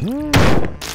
Mm-hmm.